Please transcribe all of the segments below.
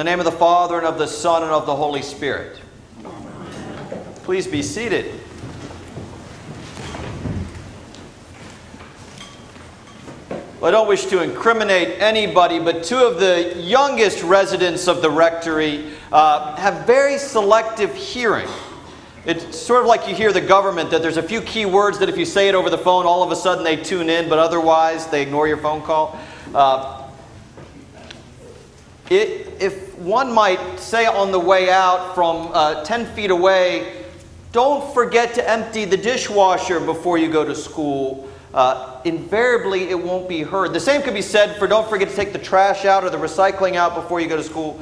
the name of the Father, and of the Son, and of the Holy Spirit. Please be seated. Well, I don't wish to incriminate anybody, but two of the youngest residents of the rectory uh, have very selective hearing. It's sort of like you hear the government that there's a few key words that if you say it over the phone, all of a sudden they tune in, but otherwise they ignore your phone call. Uh, it, if one might say on the way out from uh, 10 feet away, don't forget to empty the dishwasher before you go to school uh, invariably it won't be heard. The same could be said for don't forget to take the trash out or the recycling out before you go to school.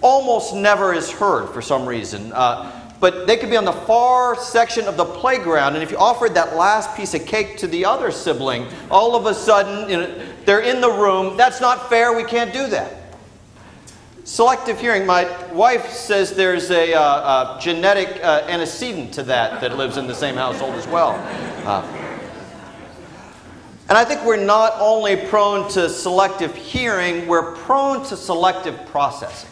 Almost never is heard for some reason. Uh, but they could be on the far section of the playground, and if you offered that last piece of cake to the other sibling, all of a sudden you know, they're in the room. That's not fair. We can't do that. Selective hearing. My wife says there's a, uh, a genetic uh, antecedent to that that lives in the same household as well. Uh, and I think we're not only prone to selective hearing, we're prone to selective processing.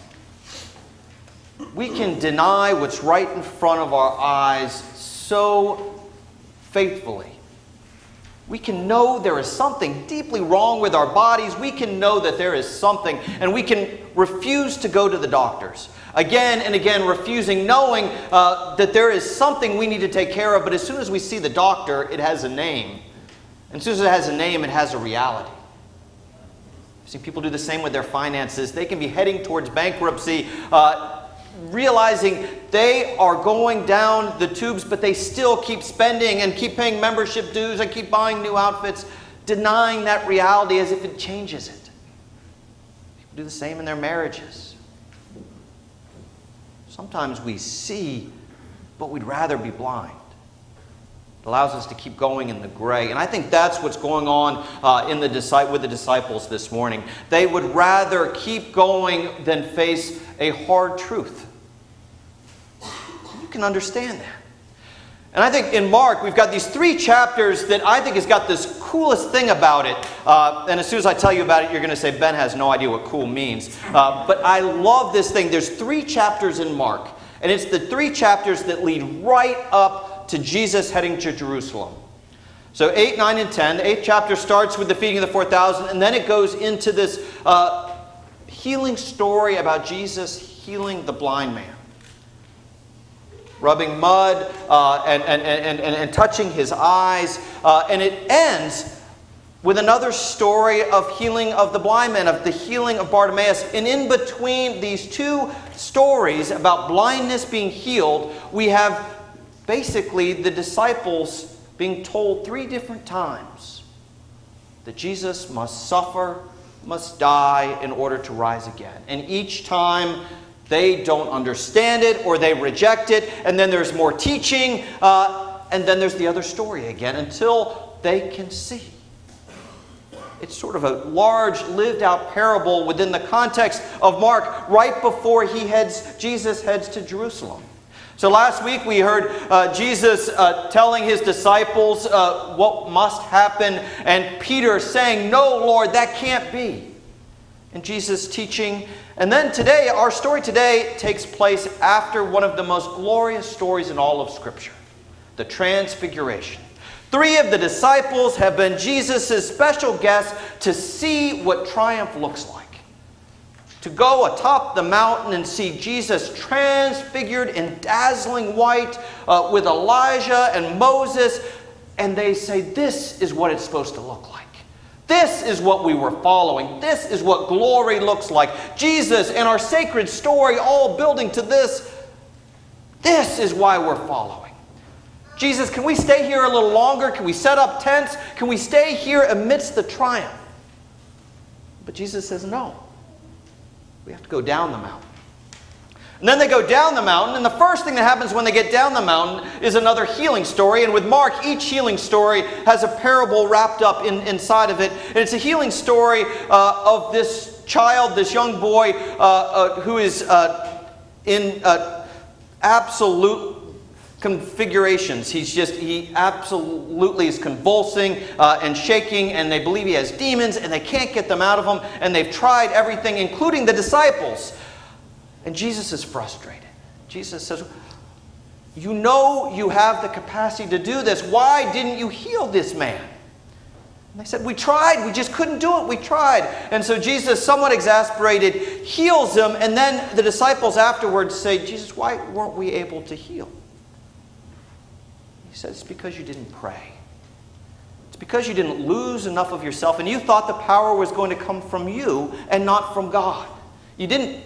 We can deny what's right in front of our eyes so faithfully. We can know there is something deeply wrong with our bodies. We can know that there is something, and we can refuse to go to the doctors. Again and again, refusing, knowing uh, that there is something we need to take care of, but as soon as we see the doctor, it has a name. And as soon as it has a name, it has a reality. See, people do the same with their finances. They can be heading towards bankruptcy, uh, realizing they are going down the tubes, but they still keep spending and keep paying membership dues and keep buying new outfits, denying that reality as if it changes it. People do the same in their marriages. Sometimes we see, but we'd rather be blind It allows us to keep going in the gray. And I think that's what's going on uh, in the, with the disciples this morning. They would rather keep going than face a hard truth. Can understand that. And I think in Mark, we've got these three chapters that I think has got this coolest thing about it. Uh, and as soon as I tell you about it, you're going to say, Ben has no idea what cool means. Uh, but I love this thing. There's three chapters in Mark. And it's the three chapters that lead right up to Jesus heading to Jerusalem. So 8, 9, and 10. The eighth chapter starts with the feeding of the 4,000, and then it goes into this uh, healing story about Jesus healing the blind man. Rubbing mud uh, and, and, and, and, touching his eyes. Uh, and it ends with another story of healing of the blind man, of the healing of Bartimaeus. And in between these two stories about blindness being healed, we have basically the disciples being told three different times that Jesus must suffer, must die in order to rise again. And each time they don't understand it or they reject it, and then there's more teaching, uh, and then there's the other story again until they can see. It's sort of a large lived out parable within the context of Mark right before he heads Jesus heads to Jerusalem. So last week we heard uh, Jesus uh, telling his disciples uh, what must happen, and Peter saying, No, Lord, that can't be. And Jesus teaching. And then today, our story today takes place after one of the most glorious stories in all of Scripture the Transfiguration. Three of the disciples have been Jesus' special guests to see what triumph looks like to go atop the mountain and see Jesus transfigured in dazzling white uh, with Elijah and Moses. And they say, This is what it's supposed to look like. This is what we were following. This is what glory looks like. Jesus and our sacred story all building to this. This is why we're following. Jesus, can we stay here a little longer? Can we set up tents? Can we stay here amidst the triumph? But Jesus says, No. We have to go down the mountain. And then they go down the mountain, and the first thing that happens when they get down the mountain is another healing story. And with Mark, each healing story has a parable wrapped up in, inside of it. And it's a healing story uh, of this child, this young boy uh, uh, who is uh, in uh, absolute configurations. He's just, he absolutely is convulsing uh, and shaking, and they believe he has demons, and they can't get them out of him, and they've tried everything, including the disciples. And Jesus is frustrated. Jesus says, You know you have the capacity to do this. Why didn't you heal this man? And they said, We tried. We just couldn't do it. We tried. And so Jesus, somewhat exasperated, heals him. And then the disciples afterwards say, Jesus, why weren't we able to heal? He says, It's because you didn't pray. It's because you didn't lose enough of yourself and you thought the power was going to come from you and not from God. You didn't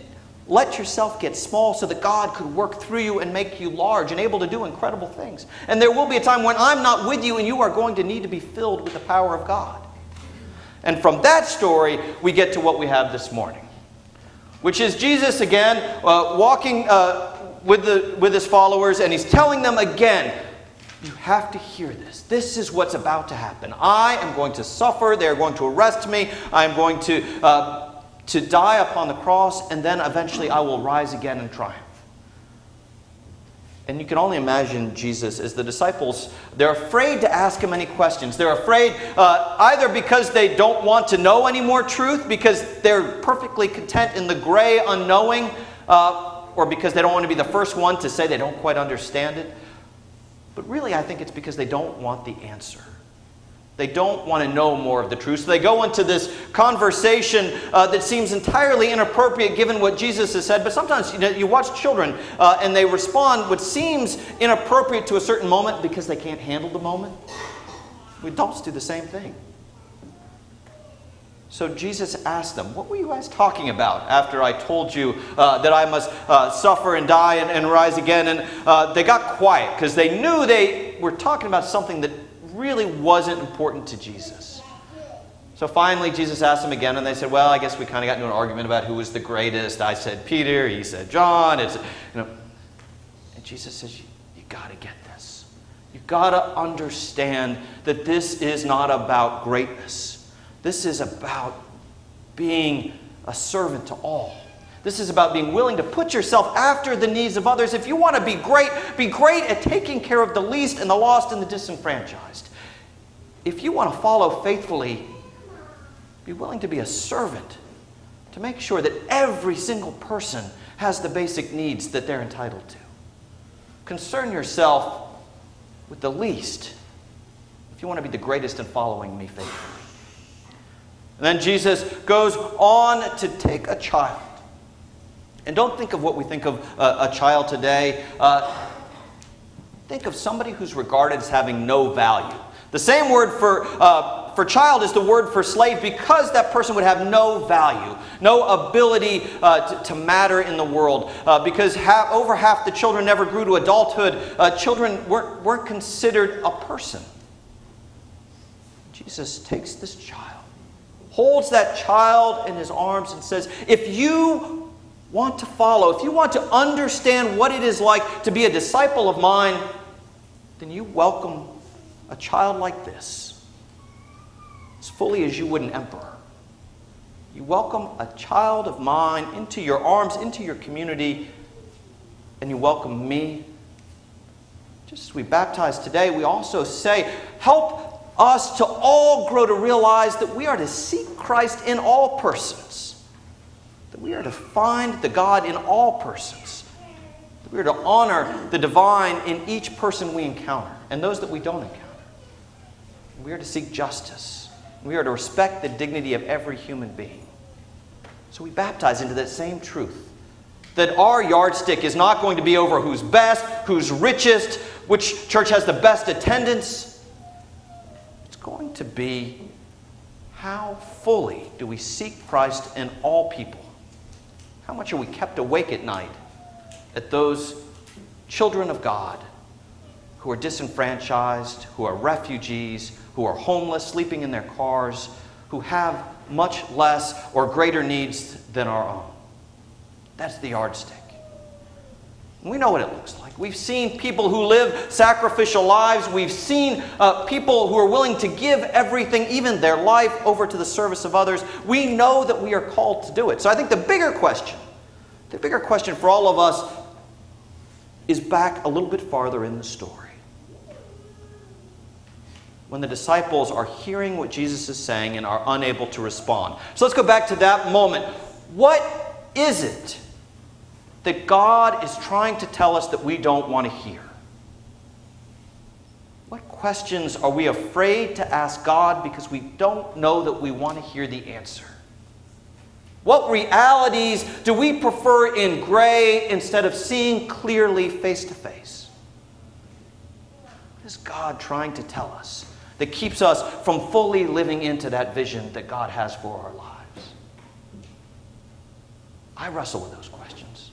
let yourself get small so that God could work through you and make you large and able to do incredible things. And there will be a time when I'm not with you and you are going to need to be filled with the power of God. And from that story, we get to what we have this morning, which is Jesus again uh, walking uh, with, the, with his followers, and he's telling them again, You have to hear this. This is what's about to happen. I am going to suffer. They're going to arrest me. I'm going to. Uh, to die upon the cross, and then eventually I will rise again in triumph. And you can only imagine Jesus as the disciples, they're afraid to ask him any questions. They're afraid uh, either because they don't want to know any more truth, because they're perfectly content in the gray unknowing, uh, or because they don't want to be the first one to say they don't quite understand it. But really, I think it's because they don't want the answer. They don't want to know more of the truth. So they go into this conversation uh, that seems entirely inappropriate given what Jesus has said. But sometimes you, know, you watch children uh, and they respond what seems inappropriate to a certain moment because they can't handle the moment. We adults do the same thing. So Jesus asked them, What were you guys talking about after I told you uh, that I must uh, suffer and die and, and rise again? And uh, they got quiet because they knew they were talking about something that really wasn't important to Jesus. So finally, Jesus asked them again, and they said, Well, I guess we kind of got into an argument about who was the greatest. I said Peter, he said John. It's, you know. And Jesus says, You, you got to get this. You got to understand that this is not about greatness, this is about being a servant to all. This is about being willing to put yourself after the needs of others. If you want to be great, be great at taking care of the least and the lost and the disenfranchised. If you want to follow faithfully, be willing to be a servant to make sure that every single person has the basic needs that they're entitled to. Concern yourself with the least if you want to be the greatest in following me faithfully. And then Jesus goes on to take a child and don't think of what we think of uh, a child today. Uh, think of somebody who's regarded as having no value. The same word for, uh, for child is the word for slave because that person would have no value, no ability uh, to, to, matter in the world. Uh, because over half the children never grew to adulthood, uh, children weren't, weren't considered a person. Jesus takes this child, holds that child in his arms, and says, If you want to follow, if you want to understand what it is like to be a disciple of mine, then you welcome a child like this as fully as you would an emperor. You welcome a child of mine into your arms, into your community, and you welcome me. Just as we baptize today, we also say, help us to all grow to realize that we are to seek Christ in all persons that we are to find the God in all persons. That we are to honor the divine in each person we encounter and those that we don't encounter. We are to seek justice. We are to respect the dignity of every human being. So we baptize into that same truth that our yardstick is not going to be over who's best, who's richest, which church has the best attendance. It's going to be how fully do we seek Christ in all people? How much are we kept awake at night at those children of God who are disenfranchised, who are refugees, who are homeless, sleeping in their cars, who have much less or greater needs than our own? That's the yardstick. We know what it looks like. We've seen people who live sacrificial lives. We've seen uh, people who are willing to give everything, even their life, over to the service of others. We know that we are called to do it. So I think the bigger question, the bigger question for all of us is back a little bit farther in the story. When the disciples are hearing what Jesus is saying and are unable to respond. So let's go back to that moment. What is it that God is trying to tell us that we don't want to hear? What questions are we afraid to ask God because we don't know that we want to hear the answer? What realities do we prefer in gray instead of seeing clearly face to face? What is God trying to tell us that keeps us from fully living into that vision that God has for our lives? I wrestle with those questions.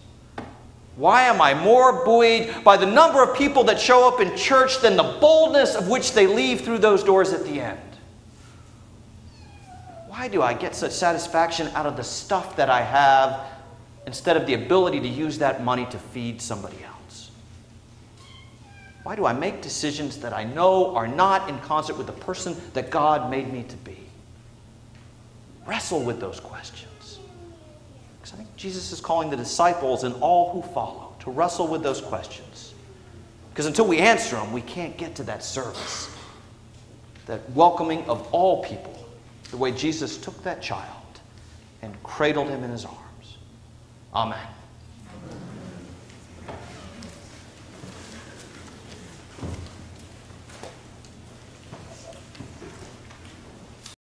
Why am I more buoyed by the number of people that show up in church than the boldness of which they leave through those doors at the end? Why do I get such satisfaction out of the stuff that I have instead of the ability to use that money to feed somebody else? Why do I make decisions that I know are not in concert with the person that God made me to be? Wrestle with those questions. Because I think Jesus is calling the disciples and all who follow to wrestle with those questions. Because until we answer them, we can't get to that service, that welcoming of all people the way Jesus took that child and cradled him in his arms. Amen.